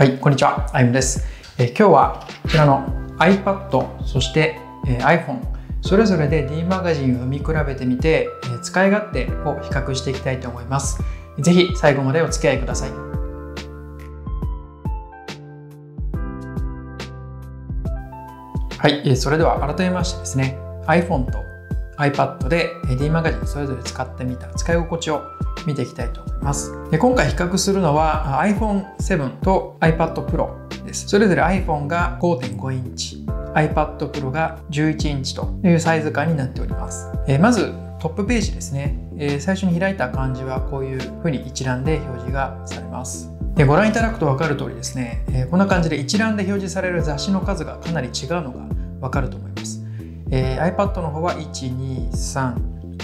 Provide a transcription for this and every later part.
はい、こんにちは。あゆむです。え今日はこちらの iPad、そして、え iPhone、それぞれで D マガジンを読み比べてみて、え使い勝手を比較していきたいと思います。ぜひ最後までお付き合いください。はい、えそれでは改めましてですね、iPhone と iPad でえ D マガジンそれぞれ使ってみた使い心地を見ていきたいと思います。で今回比較するのは iPhone7 と iPad Pro です。それぞれ iPhone が5.5インチ、iPad Pro が11インチというサイズ感になっております。えーまずトップページですね、えー最初に開いた感じはこういう風に一覧で表示がされます。でご覧いただくと分かる通りですね、えーこんな感じで一覧で表示される雑誌の数がかなり違うのが分かると思います。えー iPad の方は12345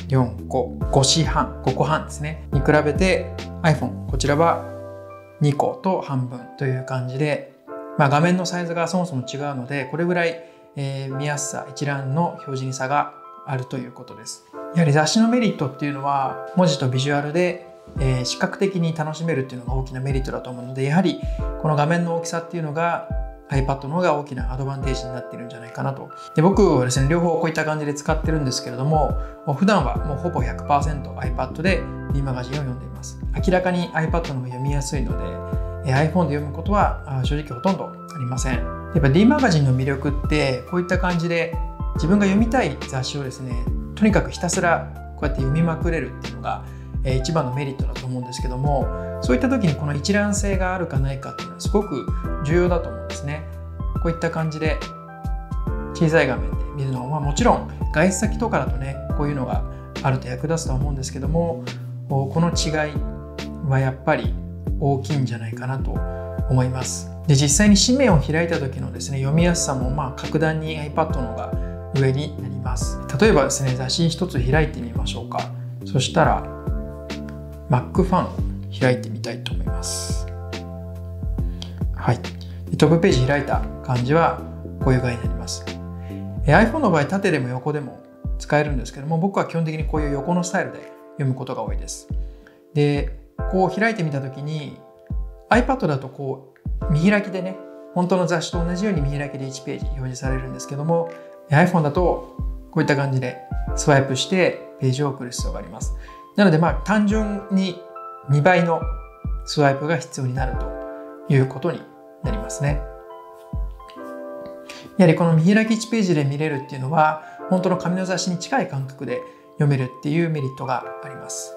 5四半5個半ですね。に比べて iPhone こちらは2個と半分という感じで、まあ、画面のサイズがそもそも違うのでこれぐらい、えー見やすさ一覧の表示に差があるということです。やはり雑誌のメリットっていうのは文字とビジュアルで、えー視覚的に楽しめるっていうのが大きなメリットだと思うのでやはりこの画面の大きさっていうのが iPad の方が大きなアドバンテージになってるんじゃないかなと。で僕はですね、両方こういった感じで使ってるんですけれども、もう普段はもうほぼ 100%iPad で D マガジンを読んでいます。明らかに iPad の方が読みやすいので、iPhone で読むことは正直ほとんどありません。やっぱ D マガジンの魅力ってこういった感じで自分が読みたい雑誌をですね、とにかくひたすらこうやって読みまくれるっていうのが、え一番のメリットだと思うんですけどもそういった時にこの一覧性があるかないかっていうのはすごく重要だと思うんですね。こういった感じで小さい画面で見るのは、まあ、もちろん外出先とかだとねこういうのがあると役立つと思うんですけどもこの違いはやっぱり大きいんじゃないかなと思います。で実際に紙面を開いた時のですね読みやすさもまあ格段に iPad の方が上になります。例えばですね雑誌一つ開いてみましょうか。そしたら Mac ファン開いてみたいと思います。はい。トップページ開いた感じはこういう具合になります。iPhone の場合縦でも横でも使えるんですけども僕は基本的にこういう横のスタイルで読むことが多いです。でこう開いてみた時に iPad だとこう見開きでね本当の雑誌と同じように見開きで1ページ表示されるんですけども iPhone だとこういった感じでスワイプしてページを送る必要があります。なのでまあ単純に2倍のスワイプが必要になるということになりますね。やはりこの見開き1ページで見れるっていうのは本当の紙の雑誌に近い感覚で読めるっていうメリットがあります。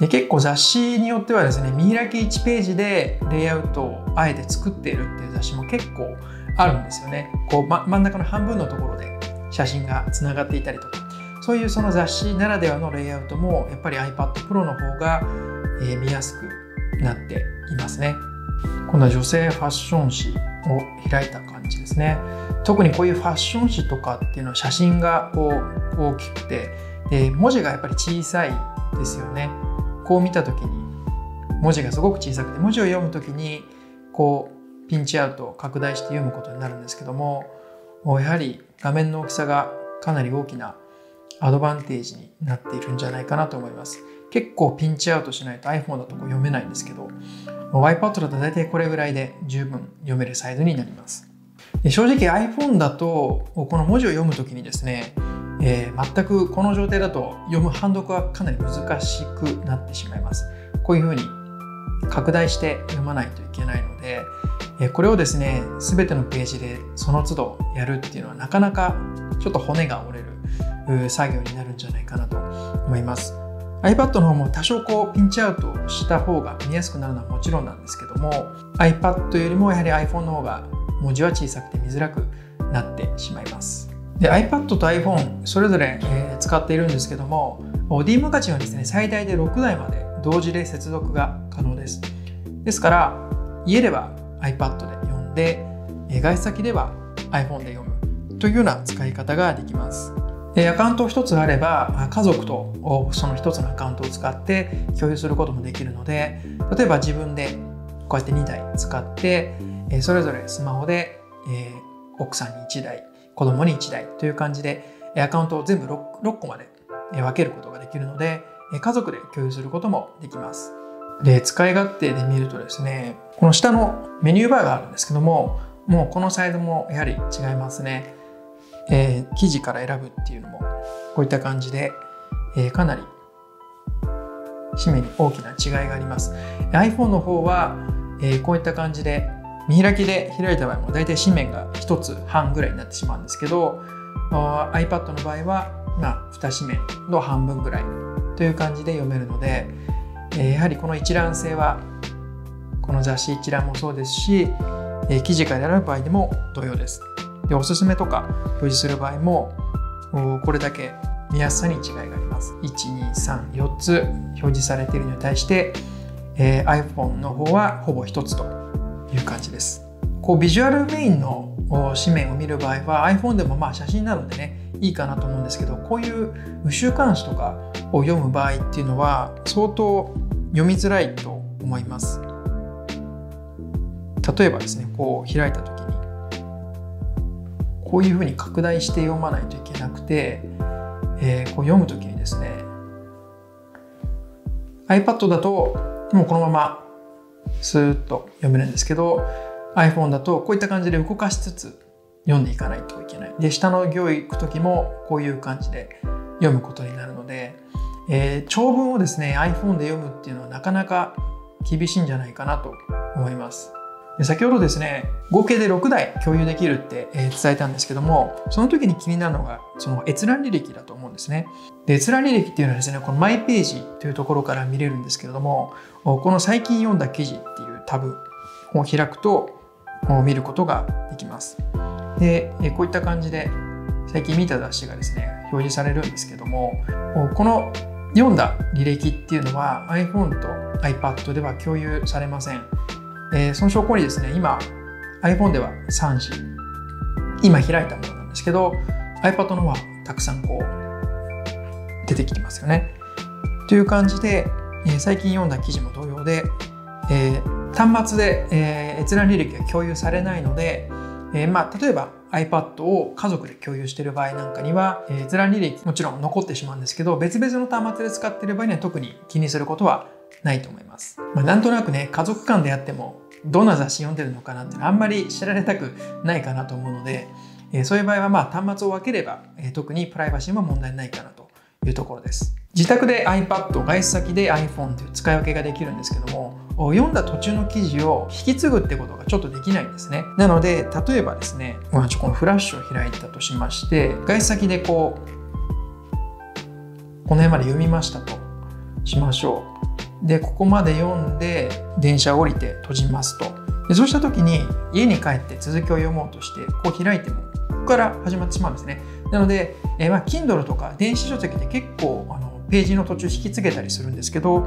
で結構雑誌によってはですね見開き1ページでレイアウトをあえて作っているっていう雑誌も結構あるんですよね。こう、ま、真ん中の半分のところで写真がつながっていたりとかそういうその雑誌ならではのレイアウトもやっぱり iPad Pro の方が、え見やすくなっていますね。今度は女性ファッション誌を開いた感じですね。特にこういうファッション誌とかっていうのは写真がこう大きくてで文字がやっぱり小さいですよね。こう見た時に文字がすごく小さくて文字を読む時にこうピンチアウト拡大して読むことになるんですけどもやはり画面の大きさがかなり大きなアドバンテージになっているんじゃないかなと思います。結構ピンチアウトしないと iPhone だとこう読めないんですけど iPad だと大体これぐらいで十分読めるサイズになります。で正直 iPhone だとこの文字を読むときにですね、えー全くこの状態だと読む判読はかなり難しくなってしまいます。こういうふうに拡大して読まないといけないので、えこれをですね全てのページでその都度やるっていうのはなかなかちょっと骨が折れる作業になるんじゃないかなと思います。iPad の方も多少こうピンチアウトした方が見やすくなるのはもちろんなんですけども iPad よりもやはり iPhone の方が文字は小さくて見づらくなってしまいます。で iPad と iPhone それぞれ、えー使っているんですけども D マガジンはですね最大で6台まで同時で接続が可能です。ですから家では iPad で読んでえー外出先では iPhone で読むというような使い方ができます。アカウント1つあれば家族とその1つのアカウントを使って共有することもできるので例えば自分でこうやって2台使ってそれぞれスマホで、奥さんに1台子供に1台という感じでアカウントを全部 6, 6個まで分けることができるので家族で共有することもできますで、使い勝手で見るとですね、この下のメニューバーがあるんですけども、もうこのサイズもやはり違いますね。えー、生地から選ぶっていうのも、こういった感じで、えー、かなり紙面に大きな違いがあります。iPhone の方は、えー、こういった感じで見開きで開いた場合も大体紙面が1つ半ぐらいになってしまうんですけど iPad の場合は、まあ、2紙面の半分ぐらいという感じで読めるので、えー、やはりこの一覧性はこの雑誌一覧もそうですし、えー、記事から選ぶ場合でも同様です。でおすすめとか表示する場合もこれだけ見やすさに違いがあります。1234つ表示されているのに対して、えー、iPhone の方はほぼ1つという感じです。こうビジュアルメインの紙面を見る場合は iPhone でもまあ写真なのでねいいかなと思うんですけどこういう宇週刊誌とかを読む場合っていうのは相当読みづらいと思います。例えばですねこう開いた時こういうふうに拡大して読まないといけなくて、えー、こう読む時にですね iPad だともうこのままスーッと読めるんですけど iPhone だとこういった感じで動かしつつ読んでいかないといけない。で下の行行く時もこういう感じで読むことになるので、えー、長文をですね iPhone で読むっていうのはなかなか厳しいんじゃないかなと思います。で先ほどですね合計で6台共有できるって、え伝えたんですけどもその時に気になるのがその閲覧履歴だと思うんですね。で閲覧履歴っていうのはですねこのマイページというところから見れるんですけれどもこの最近読んだ記事っていうタブを開くと見ることができます。でこういった感じで最近見た雑誌がですね表示されるんですけどもこの読んだ履歴っていうのは iPhone と iPad では共有されません。えー、その証拠にですね、今 iPhone では3紙、今開いたものなんですけど、iPad のはたくさんこう出てきてますよね。という感じで、えー、最近読んだ記事も同様で、えー、端末で、えー、閲覧履歴が共有されないので、えー、まあ、例えば iPad を家族で共有している場合なんかには、えー、閲覧履歴もちろん残ってしまうんですけど別々の端末で使っている場合には特に気にすることはないと思います。まあ、なんとなくね家族間であってもどんな雑誌読んでるのかなってあんまり知られたくないかなと思うので、えそういう場合はまあ端末を分ければ、え特にプライバシーも問題ないかなというところです。自宅で iPad、外出先で iPhone という使い分けができるんですけども、読んだ途中の記事を引き継ぐってことがちょっとできないんですね。なので、例えばですね、このフラッシュを開いたとしまして、外出先でこう、この辺まで読みましたとしましょう。でここまで読んで電車降りて閉じますと。でそうした時に家に帰って続きを読もうとしてこう開いてもここから始まってしまうんですね。なので、えー、まあ Kindle とか電子書籍で結構あのページの途中引き継げたりするんですけど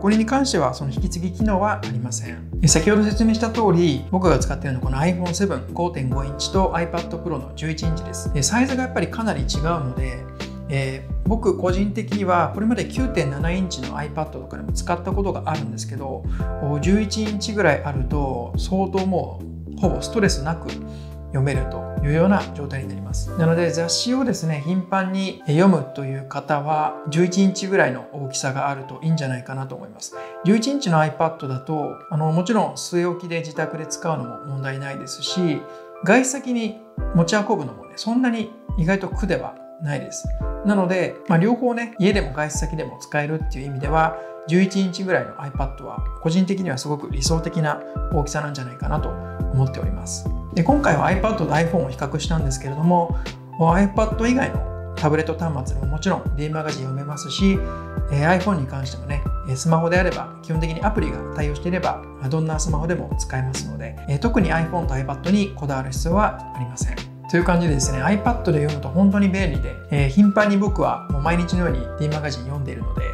これに関してはその引き継ぎ機能はありません。先ほど説明した通り僕が使っているのはこの iPhone7.5.5 インチと iPad Pro の11インチです。サイズがやっぱりかなり違うのでえ、僕個人的にはこれまで9.7インチの iPad とかでも使ったことがあるんですけど11インチぐらいあると相当もうほぼストレスなく読めるというような状態になります。なので雑誌をですね頻繁に読むという方は11インチぐらいの大きさがあるといいんじゃないかなと思います。11インチの iPad だとあのもちろん据え置きで自宅で使うのも問題ないですし外出先に持ち運ぶのもねそんなに意外と苦ではないです。なので、まあ、両方ね家でも外出先でも使えるっていう意味では11インチぐらいの iPad は個人的にはすごく理想的な大きさなんじゃないかなと思っております。で今回は iPad と iPhone を比較したんですけれども iPad 以外のタブレット端末でももちろん D マガジン読めますしえ iPhone に関してもねスマホであれば基本的にアプリが対応していればどんなスマホでも使えますのでえ特に iPhone と iPad にこだわる必要はありません。という感じでですね iPad で読むと本当に便利で、えー、頻繁に僕はもう毎日のように D マガジン読んでいるので、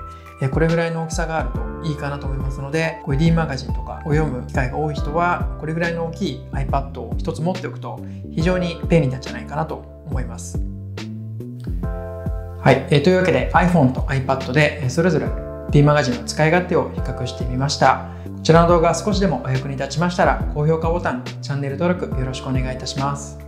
えー、これぐらいの大きさがあるといいかなと思いますのでこういう D マガジンとかを読む機会が多い人はこれぐらいの大きい iPad を一つ持っておくと非常に便利なんじゃないかなと思います。はい、えー、というわけで iPhone と iPad でそれぞれ D マガジンの使い勝手を比較してみました。こちらの動画が少しでもお役に立ちましたら高評価ボタン、チャンネル登録よろしくお願いいたします。